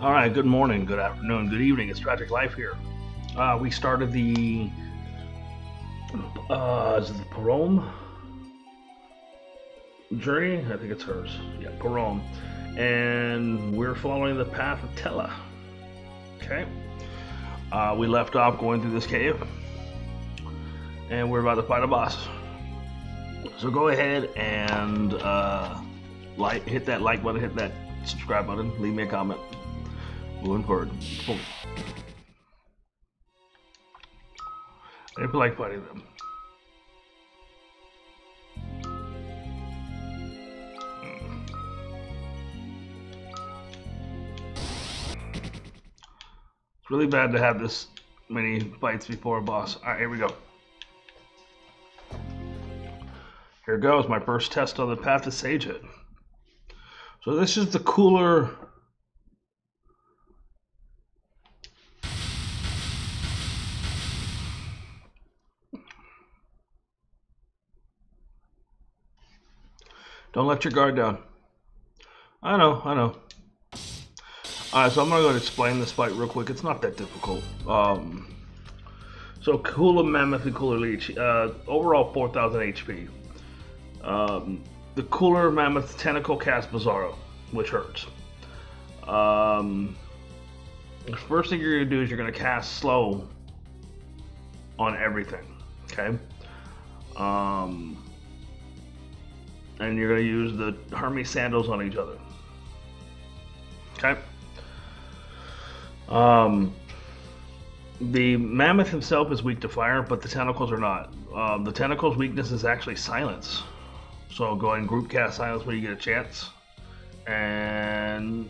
All right, good morning, good afternoon, good evening. It's Tragik Lyfe here. Uh, we started the. Uh, is it the journey? I think it's hers. Yeah, Porom. And we're following the path of Tellah. Okay. Uh, we left off going through this cave. And we're about to fight a boss. So go ahead and uh, like, hit that like button, hit that subscribe button, leave me a comment. Moving forward. Boom. I like fighting them. It's really bad to have this many fights before a boss. Alright, here we go. Here goes, my first test on the path to Sagehood. So this is the cooler Don't let your guard down. I know, I know. Alright, so I'm gonna go and explain this fight real quick. It's not that difficult. Um, so Cooler Mammoth and Cooler Leech, uh, overall 4,000 HP. Um, the Cooler Mammoth Tentacle cast Blizzara, which hurts. Um, the first thing you're gonna do is you're gonna cast Slow on everything. Okay. Um, and you're going to use the Hermes sandals on each other. Okay. Um, the mammoth himself is weak to fire, but the tentacles are not. Um, the tentacles' weakness is actually silence. So go and group cast silence when you get a chance, and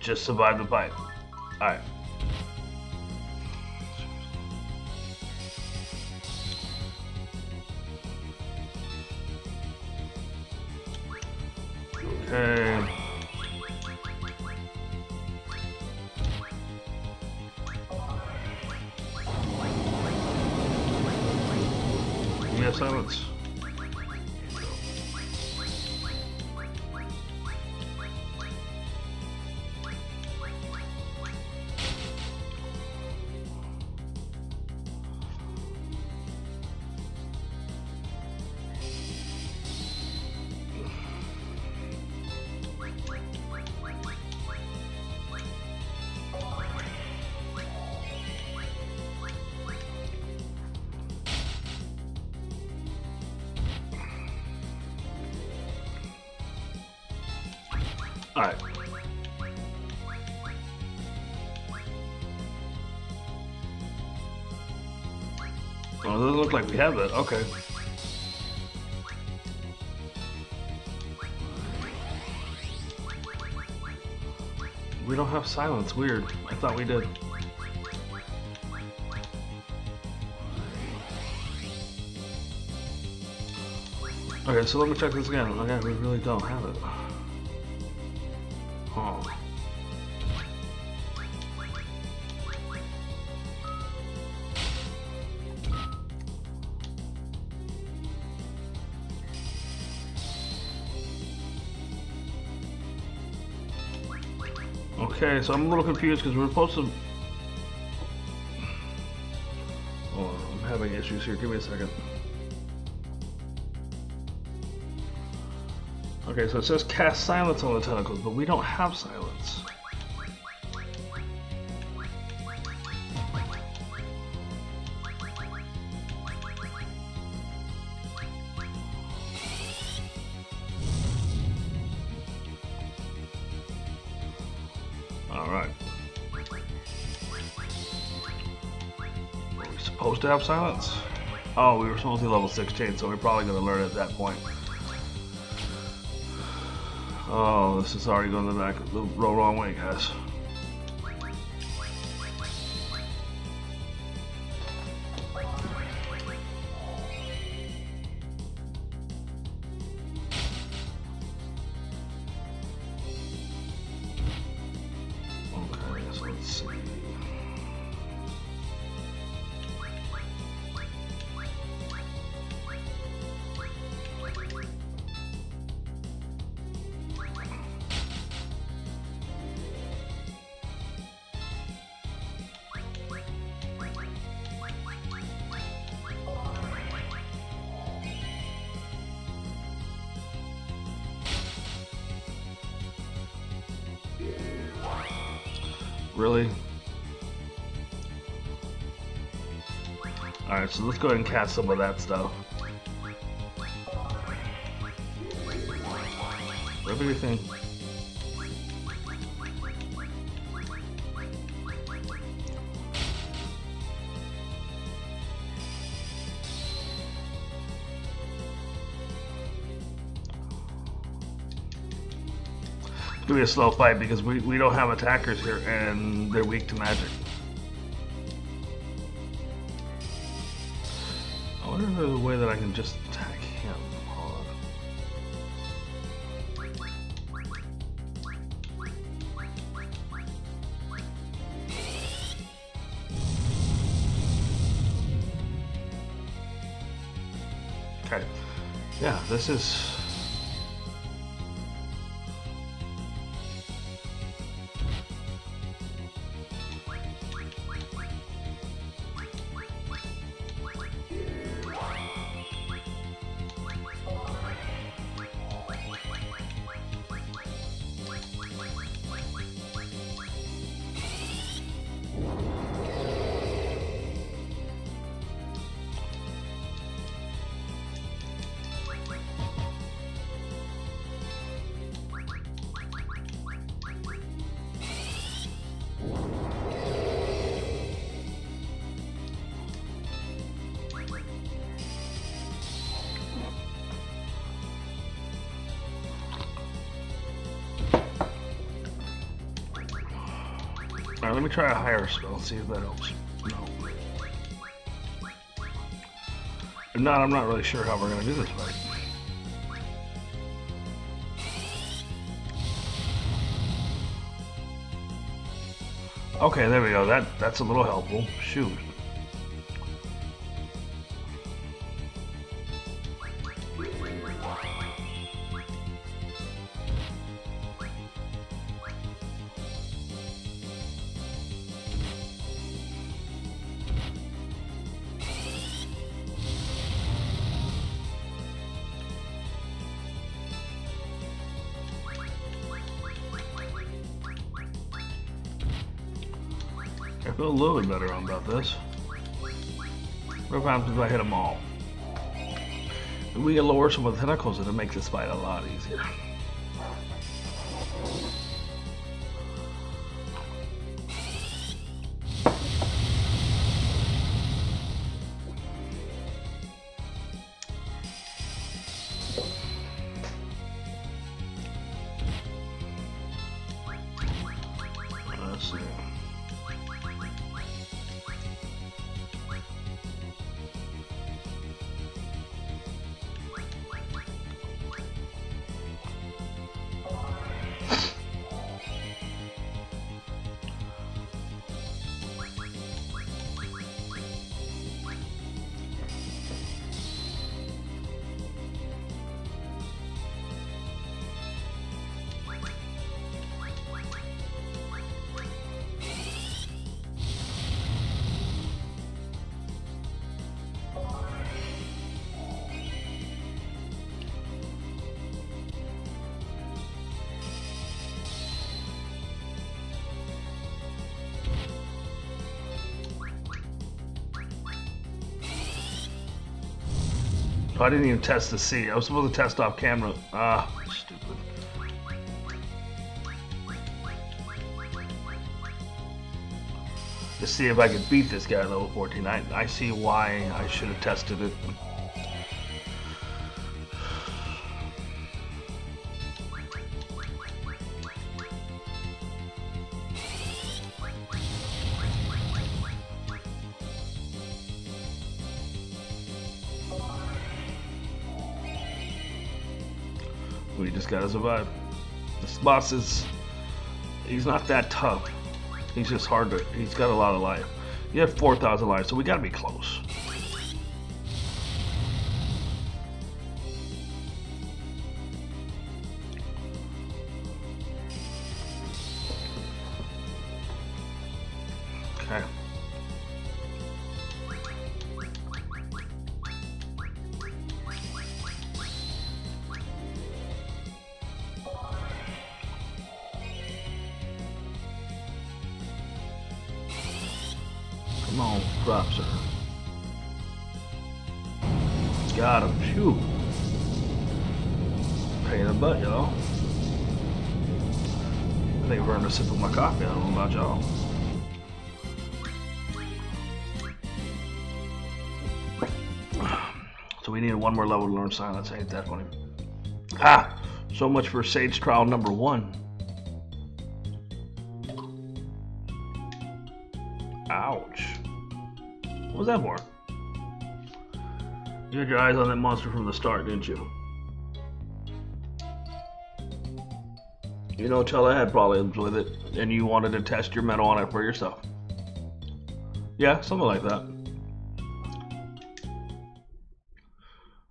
just survive the fight. All right. Hey. Doesn't look like we have that. Okay. We don't have silence. Weird. I thought we did. Okay, so let me check this again. Okay, we really don't have it. Huh. Okay, so I'm a little confused because we're supposed to... Oh, I'm having issues here. Give me a second. Okay, so it says cast silence on the tentacles, but we don't have silence. Have silence? Oh, we were supposed to be level 16, so we're probably going to learn at that point. Oh, this is already going the back the wrong way, guys. Really? Alright, so let's go ahead and cast some of that stuff. Rip anything. Gonna be a slow fight because we, we don't have attackers here and they're weak to magic. I wonder if there's a way that I can just attack him. Hold on. Okay. Yeah, this is. Let me try a higher spell, see if that helps. No. If not, I'm not really sure how we're gonna do this fight. Okay, there we go. That that's a little helpful. Shoot. Little bit better on about this. What happens if I hit them all? We can lower some of the tentacles, and it'll make this fight a lot easier. Oh, I didn't even test to see. I was supposed to test off camera. Ah, stupid. To see if I could beat this guy at level 14. I, I see why I should have tested it. Gotta survive. This boss is. He's not that tough. He's just hard to. He's got a lot of life. You have 4,000 lives, so we gotta be close. Drop, sir. Got him. Phew. Pain in the butt, y'all. I think we're gonna sip of my coffee. I don't know about y'all. So we needed one more level to learn silence. Ain't that funny? Ha! So much for Sage Trial number one. Ouch. Was that for? You had your eyes on that monster from the start, didn't you? You know, Tellah had problems with it, and you wanted to test your mettle on it for yourself. Yeah, something like that.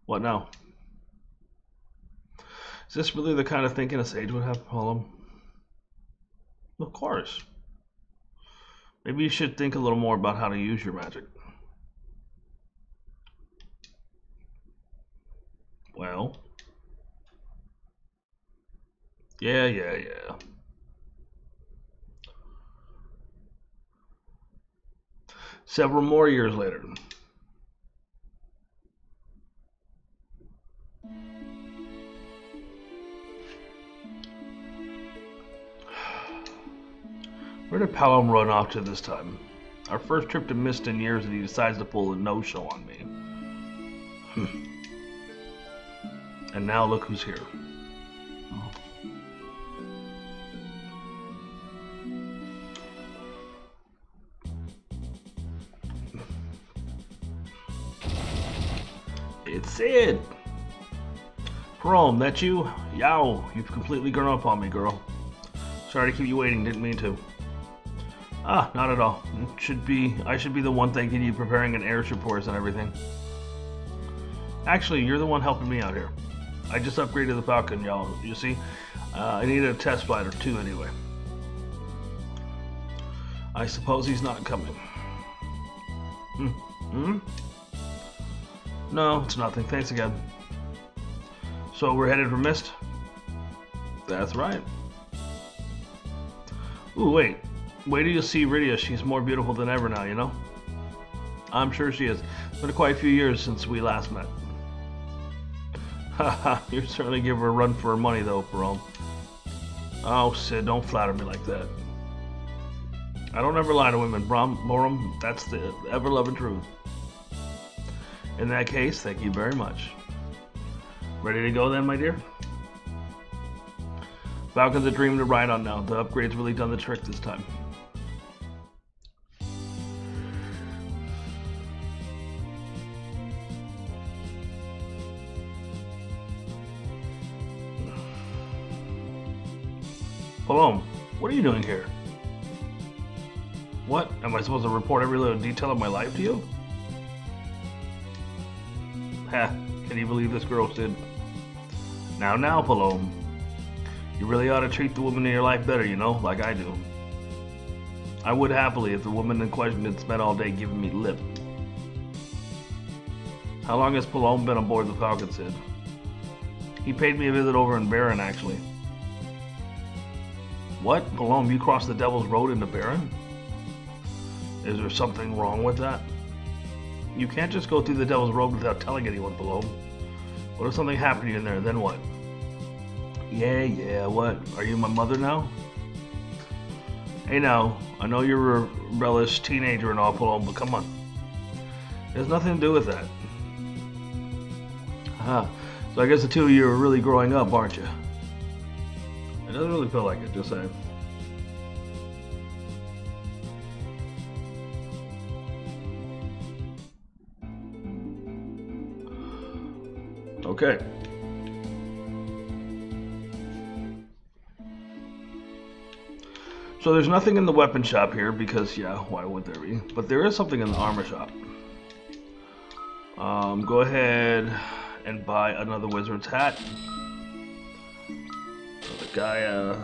What now? Is this really the kind of thinking a sage would have a problem? Of course. Maybe you should think a little more about how to use your magic. Well. Yeah, yeah, yeah. Several more years later. Where did Palom run off to this time? Our first trip to Mist in years and he decides to pull a no-show on me. Hmm. and now look who's here. It's Sid! Palom, that you? Yow, you've completely grown up on me, girl. Sorry to keep you waiting, didn't mean to. Ah, not at all. It should be I should be the one thanking you preparing an airship for us and everything. Actually, you're the one helping me out here. I just upgraded the Falcon, y'all. You see, uh, I needed a test flight or two anyway. I suppose he's not coming. Hmm. Hmm? No, it's nothing. Thanks again. So we're headed for Mist? That's right. Ooh, wait. Wait till you see Rydia. She's more beautiful than ever now, you know? I'm sure she is. It's been quite a few years since we last met. Haha, you certainly give her a run for her money, though, Palom. Oh, Sid, don't flatter me like that. I don't ever lie to women, Brom, Morum. That's the ever-loving truth. In that case, thank you very much. Ready to go then, my dear? Falcon's a dream to ride on now. The upgrade's really done the trick this time. Palom, what are you doing here? What? Am I supposed to report every little detail of my life to you? Ha, can you believe this girl, Sid? Now, now, Palom. You really ought to treat the woman in your life better, you know, like I do. I would happily if the woman in question had spent all day giving me lip. How long has Palom been aboard the Falcon, Sid? He paid me a visit over in Baron, actually. What? Palom, you crossed the Devil's Road into Baron? Is there something wrong with that? You can't just go through the Devil's Road without telling anyone, below. What if something happened to you in there, then what? Yeah, yeah, what? Are you my mother now? Hey now, I know you're a rebellious teenager and all, but come on. Has nothing to do with that. Huh. So I guess the two of you are really growing up, aren't you? It doesn't really feel like it, just saying. Okay. So there's nothing in the weapon shop here because, yeah, why would there be? But there is something in the armor shop. Um, go ahead and buy another wizard's hat. Another Gaia.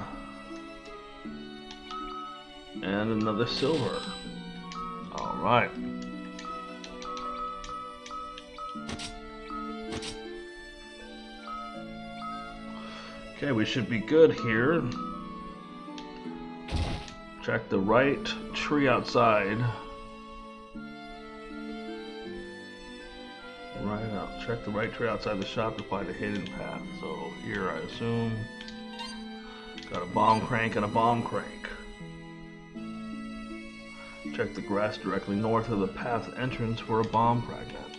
And another silver. Alright. Okay, we should be good here. Check the right tree outside. Right out. Check the right tree outside the shop to find a hidden path. So here, I assume. Got a bomb crank and a bomb crank. Check the grass directly north of the path entrance for a bomb fragment.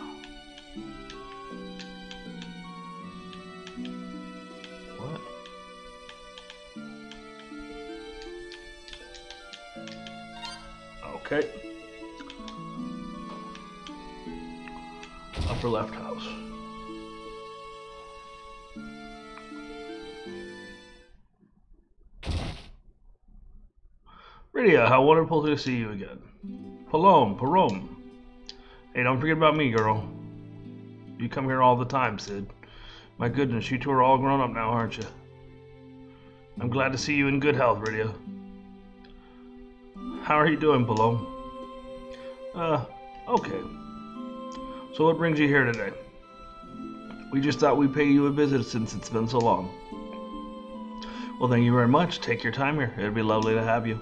Okay. Upper left house. Rydia, how wonderful to see you again. Palom, Porom. Hey, don't forget about me, girl. You come here all the time, Sid. My goodness, you two are all grown up now, aren't you? I'm glad to see you in good health, Rydia. How are you doing, Palom? Uh, okay. So what brings you here today? We just thought we'd pay you a visit since it's been so long. Well, thank you very much. Take your time here. It'd be lovely to have you.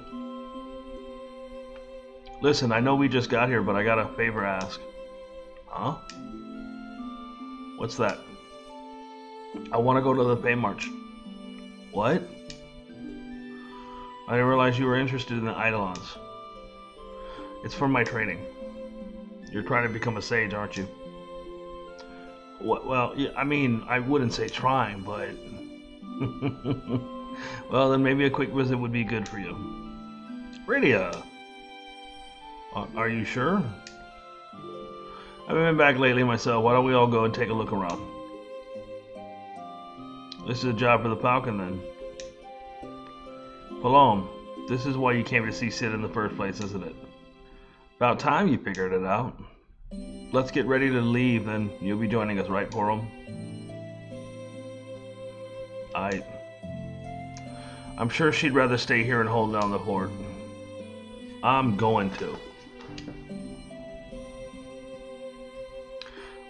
Listen, I know we just got here, but I got a favor to ask. Huh? What's that? I want to go to the Feymarch. What? I didn't realize you were interested in the Eidolons. It's for my training. You're trying to become a sage, aren't you? Well, I mean, I wouldn't say trying, but... well, then maybe a quick visit would be good for you. Rydia! Uh, are you sure? I haven't been back lately myself. Why don't we all go and take a look around? This is a job for the Falcon, then. Palom, this is why you came to see Sid in the first place, isn't it? About time you figured it out. Let's get ready to leave, then you'll be joining us, right, Porom? I... I'm sure she'd rather stay here and hold down the fort. I'm going to.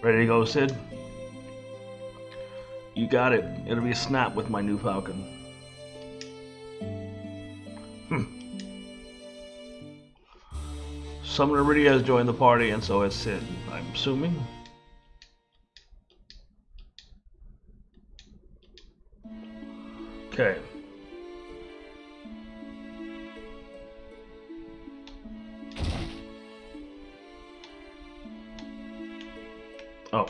Ready to go, Sid? You got it. It'll be a snap with my new Falcon. Summoner Rydia has joined the party, and so has Sid. I'm assuming. Okay. Oh.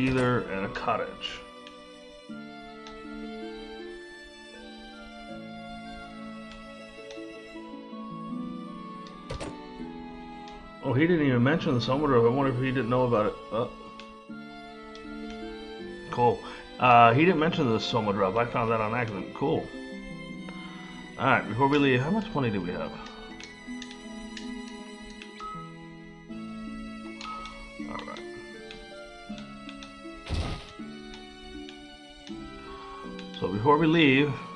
Either at a cottage. Oh, he didn't even mention the Soma I wonder if he didn't know about it. Oh. Cool. Uh, he didn't mention the Soma drop. I found that on accident. Cool. Alright, before we leave, how much money do we have? Before we leave,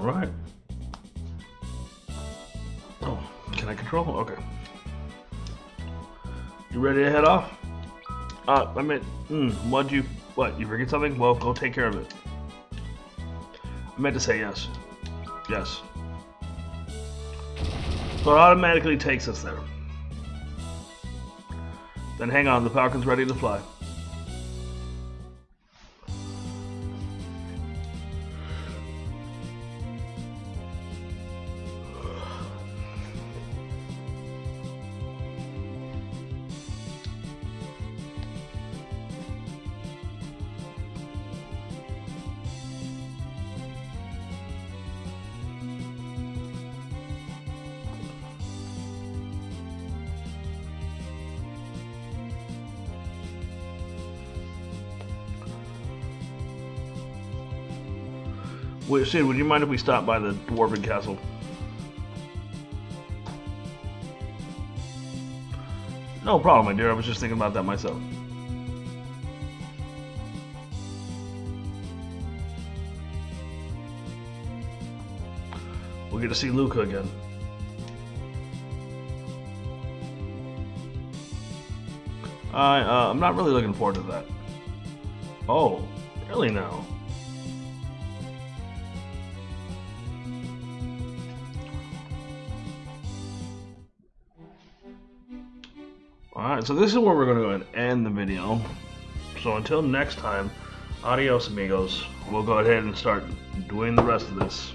Alright. Oh, can I control? Okay. You ready to head off? Uh, I meant, hmm, what'd you, what, you forget something? Well, go take care of it. I meant to say yes. Yes. So it automatically takes us there. Then hang on, the Falcon's ready to fly. Wait, Sid, would you mind if we stop by the Dwarven Castle? No problem, my dear. I was just thinking about that myself. We'll get to see Luca again. I, uh, I'm not really looking forward to that. Oh, really now? Alright, so this is where we're going to go and end the video. So until next time, adios amigos. We'll go ahead and start doing the rest of this.